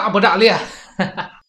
炸不炸裂？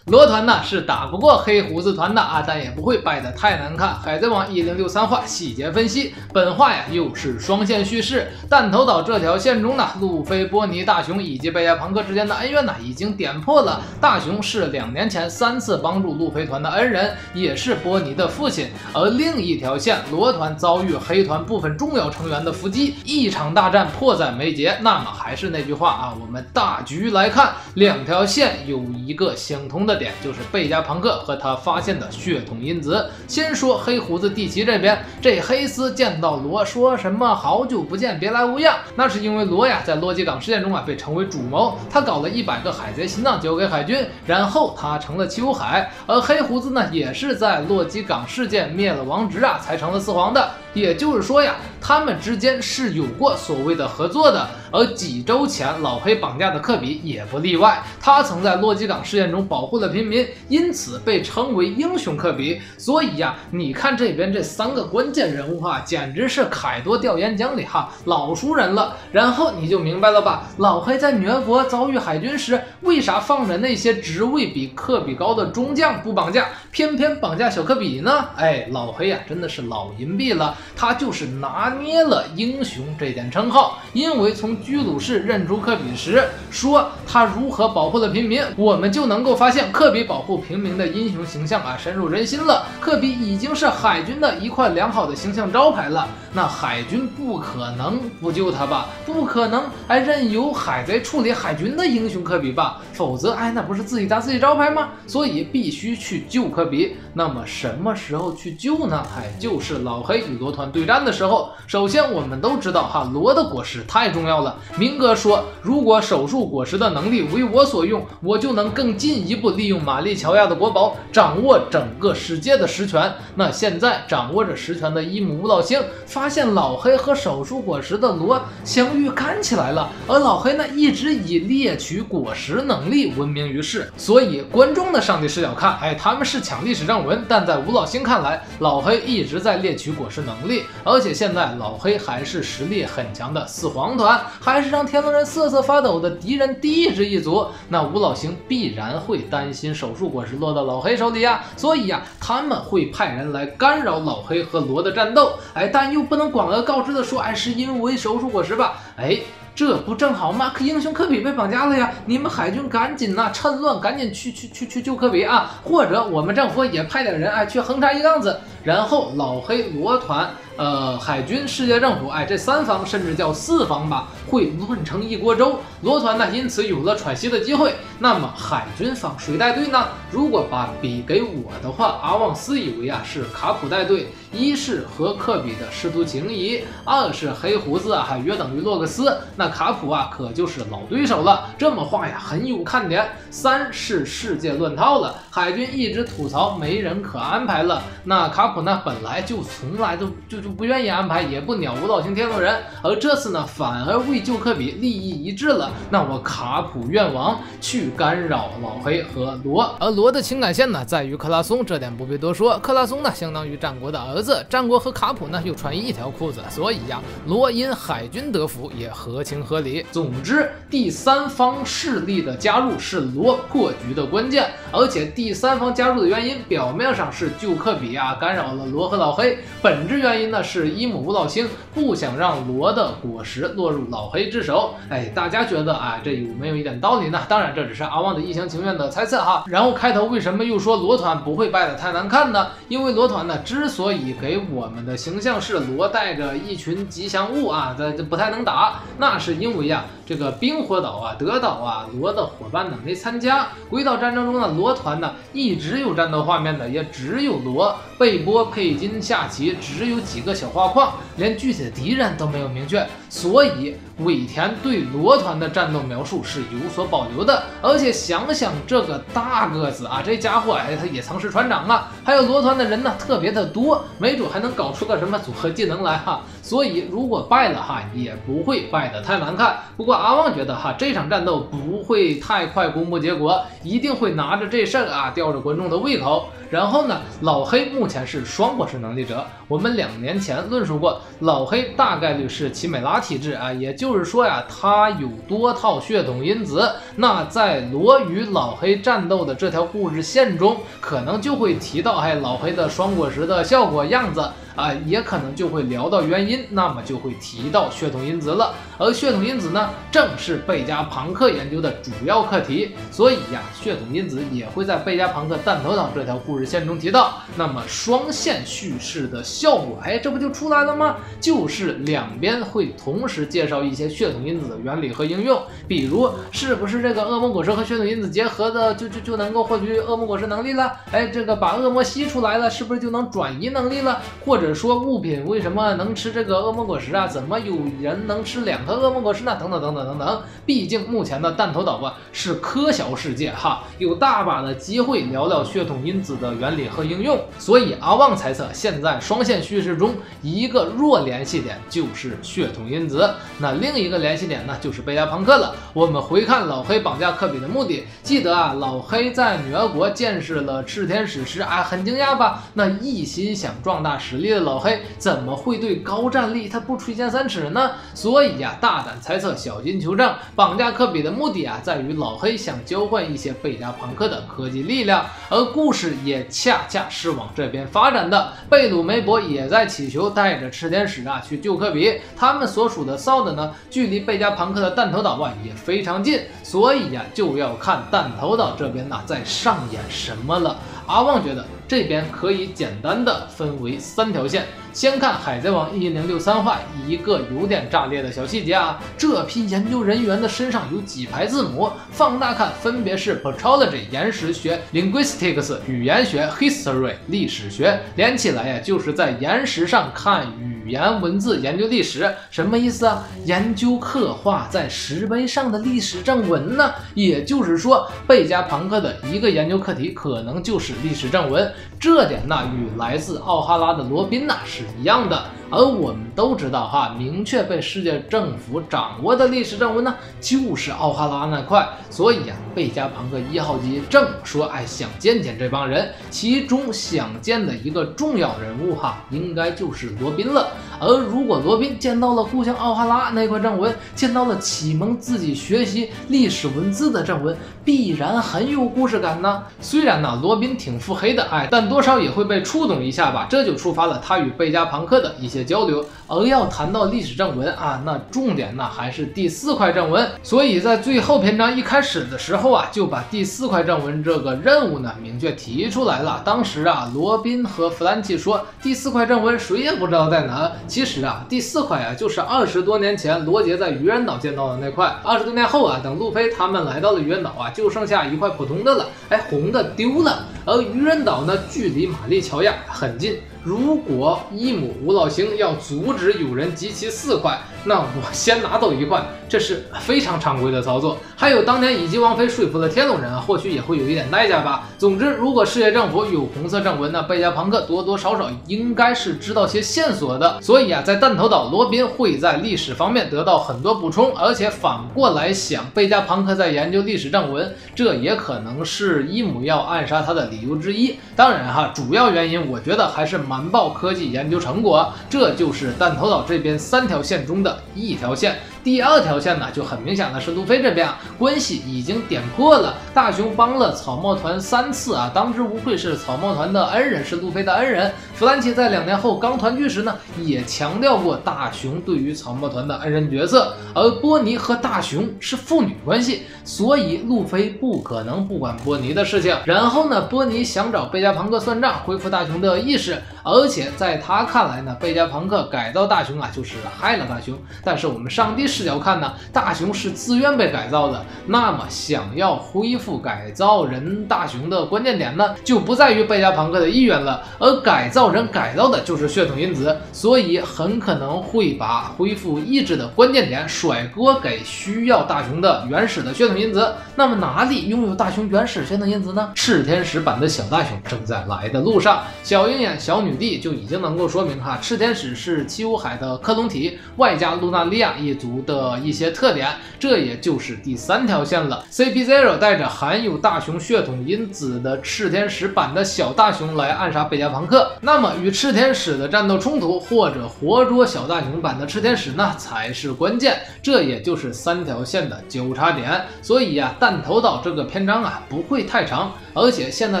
罗团呢是打不过黑胡子团的啊，但也不会败得太难看。海贼王一零六三话细节分析，本话呀又是双线叙事。弹头岛这条线中呢，路飞、波尼、大雄以及贝亚庞克之间的恩怨呢，已经点破了。大雄是两年前三次帮助路飞团的恩人，也是波尼的父亲。而另一条线，罗团遭遇黑团部分重要成员的伏击，一场大战迫在眉睫。那么还是那句话啊，我们大局来看，两条线有一个相同的。点就是贝加朋克和他发现的血统因子。先说黑胡子蒂奇这边，这黑丝见到罗说什么“好久不见，别来无恙”，那是因为罗呀在洛基港事件中啊被成为主谋，他搞了一百个海贼心脏交给海军，然后他成了七武海。而黑胡子呢也是在洛基港事件灭了王直啊才成了四皇的。也就是说呀，他们之间是有过所谓的合作的。而几周前老黑绑架的科比也不例外，他曾在洛基港事件中保护了平民，因此被称为英雄科比。所以呀，你看这边这三个关键人物哈，简直是凯多调研讲里哈老熟人了。然后你就明白了吧？老黑在女儿国遭遇海军时，为啥放着那些职位比科比高的中将不绑架，偏偏绑架小科比呢？哎，老黑呀，真的是老银币了。他就是拿捏了英雄这点称号，因为从居鲁士认出科比时说他如何保护了平民，我们就能够发现科比保护平民的英雄形象啊深入人心了。科比已经是海军的一块良好的形象招牌了，那海军不可能不救他吧？不可能还任由海贼处理海军的英雄科比吧？否则哎，那不是自己打自己招牌吗？所以必须去救科比。那么什么时候去救呢？哎，就是老黑与罗。团对战的时候，首先我们都知道哈，罗的果实太重要了。明哥说，如果手术果实的能力为我所用，我就能更进一步利用玛丽乔亚的国宝，掌握整个世界的实权。那现在掌握着实权的伊姆五老星发发现老黑和手术果实的罗相遇干起来了，而老黑呢一直以猎取果实能力闻名于世。所以观众的上帝视角看，哎，他们是抢历史正文，但在五老星看来，老黑一直在猎取果实能。力，而且现在老黑还是实力很强的四皇团，还是让天龙人瑟瑟发抖的敌人第一支一族，那五老星必然会担心手术果实落到老黑手里呀，所以呀，他们会派人来干扰老黑和罗的战斗，哎，但又不能广而告之的说，哎，是因为我手术果实吧，哎。这不正好吗？可英雄科比被绑架了呀！你们海军赶紧呐，趁乱赶紧去去去去救科比啊！或者我们政府也派点人哎去横插一杠子，然后老黑罗团。呃，海军、世界政府，哎，这三方甚至叫四方吧，会乱成一锅粥。罗团呢，因此有了喘息的机会。那么海军方谁带队呢？如果把笔给我的话，阿旺斯以为啊是卡普带队，一是和科比的师徒情谊，二是黑胡子啊还约等于洛克斯，那卡普啊可就是老对手了。这么画呀很有看点。三是世界乱套了，海军一直吐槽没人可安排了。那卡普呢，本来就从来都就。就不愿意安排，也不鸟五老星天龙人，而这次呢，反而为救科比利益一致了。那我卡普愿王去干扰老黑和罗，而罗的情感线呢，在于克拉松，这点不必多说。克拉松呢，相当于战国的儿子，战国和卡普呢又穿一条裤子，所以呀，罗因海军得福也合情合理。总之，第三方势力的加入是罗破局的关键，而且第三方加入的原因，表面上是旧科比啊，干扰了罗和老黑，本质原因呢？是伊姆五老星不想让罗的果实落入老黑之手。哎，大家觉得啊，这有没有一点道理呢？当然，这只是阿旺的一厢情愿的猜测哈。然后开头为什么又说罗团不会败得太难看呢？因为罗团呢，之所以给我们的形象是罗带着一群吉祥物啊，这这不太能打，那是是因为呀，这个冰火岛啊、德岛啊，罗的伙伴呢没参加。鬼岛战争中的，罗团呢一直有战斗画面的，也只有罗、贝波、佩金、下棋，只有几。个小画框，连具体的敌人都没有明确，所以尾田对罗团的战斗描述是有所保留的。而且想想这个大个子啊，这家伙哎，他也曾是船长啊。还有罗团的人呢，特别的多，没准还能搞出个什么组合技能来哈。所以如果败了哈，也不会败的太难看。不过阿旺觉得哈，这场战斗不会太快公布结果，一定会拿着这事儿啊吊着观众的胃口。然后呢，老黑目前是。双博士能力者。我们两年前论述过，老黑大概率是奇美拉体质啊，也就是说呀，他有多套血统因子。那在罗与老黑战斗的这条故事线中，可能就会提到哎老黑的双果实的效果样子。啊，也可能就会聊到原因，那么就会提到血统因子了。而血统因子呢，正是贝加庞克研究的主要课题，所以呀，血统因子也会在贝加庞克弹头岛这条故事线中提到。那么双线叙事的效果，哎，这不就出来了吗？就是两边会同时介绍一些血统因子的原理和应用，比如是不是这个恶魔果实和血统因子结合的，就就就能够获取恶魔果实能力了？哎，这个把恶魔吸出来了，是不是就能转移能力了？或者说物品为什么能吃这个恶魔果实啊？怎么有人能吃两颗恶魔果实呢？等等等等等等。毕竟目前的弹头岛啊是科学世界哈，有大把的机会聊聊血统因子的原理和应用。所以阿旺猜测，现在双线叙事中一个弱联系点就是血统因子，那另一个联系点呢就是贝加庞克了。我们回看老黑绑架科比的目的，记得啊，老黑在女儿国见识了赤天使时啊，很惊讶吧？那一心想壮大实力的。老黑怎么会对高战力他不垂涎三尺呢？所以呀，大胆猜测，小心求证。绑架科比的目的啊，在于老黑想交换一些贝加庞克的科技力量，而故事也恰恰是往这边发展的。贝鲁梅伯也在祈求带着赤天使啊去救科比。他们所属的 SOD 呢，距离贝加庞克的弹头岛啊也非常近，所以呀，就要看弹头岛这边呢在上演什么了。阿旺觉得这边可以简单的分为三条线。先看《海贼王》一零六三话，一个有点炸裂的小细节啊，这批研究人员的身上有几排字母，放大看分别是 Patrology 岩石学、Linguistics 语言学、History 历史学，连起来呀就是在岩石上看语语言文字研究历史，什么意思啊？研究刻画在石碑上的历史正文呢？也就是说，贝加庞克的一个研究课题可能就是历史正文，这点呢与来自奥哈拉的罗宾呢是。一样的。而我们都知道哈，明确被世界政府掌握的历史正文呢，就是奥哈拉那块。所以啊，贝加庞克一号机正说，哎，想见见这帮人，其中想见的一个重要人物哈，应该就是罗宾了。而如果罗宾见到了故乡奥哈拉那块正文，见到了启蒙自己学习历史文字的正文，必然很有故事感呢。虽然呢，罗宾挺腹黑的，哎，但多少也会被触动一下吧。这就触发了他与贝加庞克的一些。交流，而要谈到历史正文啊，那重点呢还是第四块正文。所以在最后篇章一开始的时候啊，就把第四块正文这个任务呢明确提出来了。当时啊，罗宾和弗兰奇说第四块正文谁也不知道在哪。其实啊，第四块啊就是二十多年前罗杰在愚人岛见到的那块。二十多年后啊，等路飞他们来到了愚人岛啊，就剩下一块普通的了。哎，红的丢了。而愚人岛呢，距离玛丽乔亚很近。如果伊姆五老星要阻止有人集齐四块，那我先拿走一块，这是非常常规的操作。还有当年乙级王妃说服了天龙人啊，或许也会有一点代价吧。总之，如果世界政府有红色正文，那贝加庞克多多少少应该是知道些线索的。所以啊，在弹头岛，罗宾会在历史方面得到很多补充，而且反过来想，贝加庞克在研究历史正文，这也可能是伊姆要暗杀他的理由之一。当然哈，主要原因我觉得还是。瞒报科技研究成果，这就是弹头岛这边三条线中的一条线。第二条线呢，就很明显的是路飞这边啊关系已经点破了。大雄帮了草帽团三次啊，当之无愧是草帽团的恩人，是路飞的恩人。弗兰奇在两年后刚团聚时呢，也强调过大雄对于草帽团的恩人角色。而波尼和大雄是父女关系，所以路飞不可能不管波尼的事情。然后呢，波尼想找贝加庞克算账，恢复大雄的意识。而且在他看来呢，贝加庞克改造大雄啊，就是害了大雄。但是我们上帝。视角看呢，大雄是自愿被改造的。那么，想要恢复改造人大雄的关键点呢，就不在于贝加庞克的意愿了，而改造人改造的就是血统因子，所以很可能会把恢复意志的关键点甩锅给需要大雄的原始的血统因子。那么，哪里拥有大雄原始血统因子呢？赤天使版的小大雄正在来的路上，小鹰眼、小女帝就已经能够说明哈，炽天使是七武海的克隆体，外加露娜利亚一族的一些特点，这也就是第三条线了。CP Zero 带着含有大熊血统因子的炽天使版的小大熊来暗杀贝加庞克，那那么与炽天使的战斗冲突或者活捉小大熊版的炽天使呢，才是关键。这也就是三条线的交叉点。所以呀，弹头岛这个篇章啊不会太长，而且现在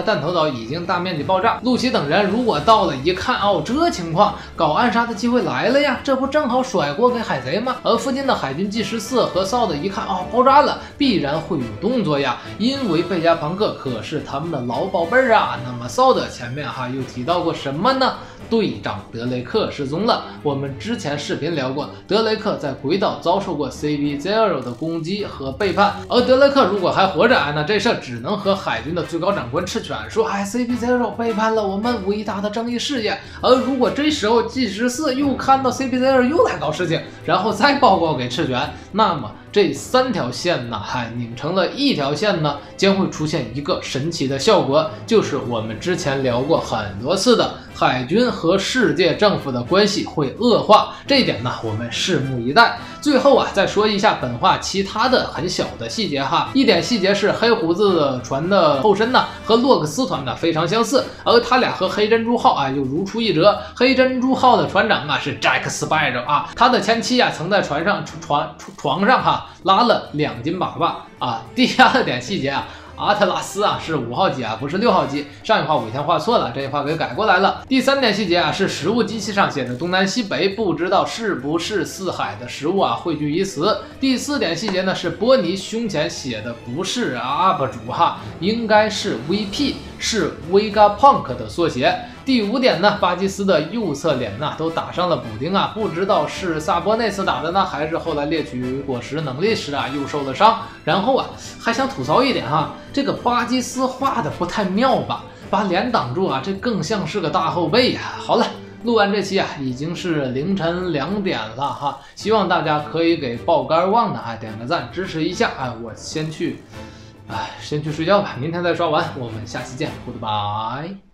弹头岛已经大面积爆炸，露奇等人如果到了一看，哦，这情况，搞暗杀的机会来了呀，这不正好甩锅给海贼吗？而附近的海军 G 十四和扫子一看，哦，爆炸了，必然会有动作呀，因为贝加庞克可是他们的老宝贝儿啊。那么扫子前面哈又提到过什么呢？队长德雷克失踪了。我们之前视频聊过，德雷克在鬼岛遭受过 C B Zero 的攻击和背叛。而德雷克如果还活着，哎，那这事儿只能和海军的最高长官赤犬说：“哎 C B Zero 背叛了我们伟大的正义事业。”而如果这时候计时四又看到 C B Zero 又来搞事情，然后再报告给赤犬，那么。这三条线呢，还拧成了一条线呢，将会出现一个神奇的效果，就是我们之前聊过很多次的海军和世界政府的关系会恶化。这一点呢，我们拭目以待。最后啊，再说一下本话其他的很小的细节哈。一点细节是黑胡子船的后身呢，和洛克斯团呢非常相似，而他俩和黑珍珠号啊又如出一辙。黑珍珠号的船长啊是 Jack Sparrow 啊，他的前妻啊曾在船上床床上哈。拉了两斤粑粑啊！第二点细节啊，阿特拉斯啊是五号机啊，不是六号机。上一话我先画错了，这一话给改过来了。第三点细节啊，是食物机器上写的东南西北，不知道是不是四海的食物啊汇聚于此。第四点细节呢，是波尼胸前写的不是 UP 主哈，应该是 VP，是 Vega Punk 的缩写。第五点呢，巴基斯的右侧脸呢都打上了补丁啊，不知道是萨波那次打的呢，还是后来猎取果实能力时啊又受了伤。然后啊，还想吐槽一点哈，这个巴基斯画的不太妙吧，把脸挡住啊，这更像是个大后背呀。好了，录完这期啊，已经是凌晨两点了哈，希望大家可以给爆肝旺的啊点个赞支持一下啊，我先去，哎，先去睡觉吧，明天再刷完，我们下期见，Goodbye。